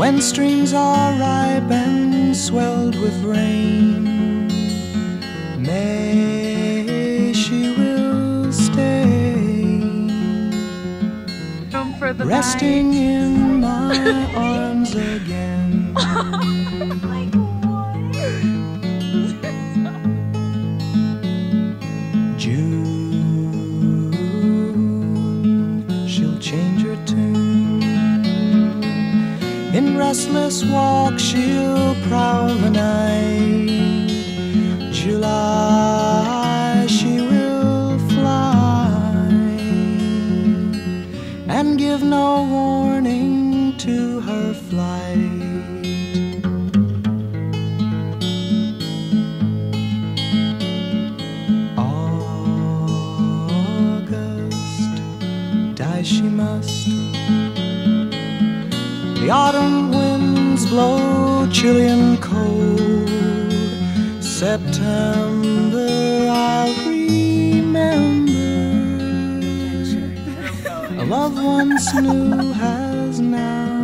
when streams are ripe and swelled with rain. May she will stay, for the resting night. in my arms again. In restless walk, she'll prowl the night. July, she will fly and give no warning to her flight. She must. The autumn winds blow chilly and cold. September, I'll remember. A loved once new has now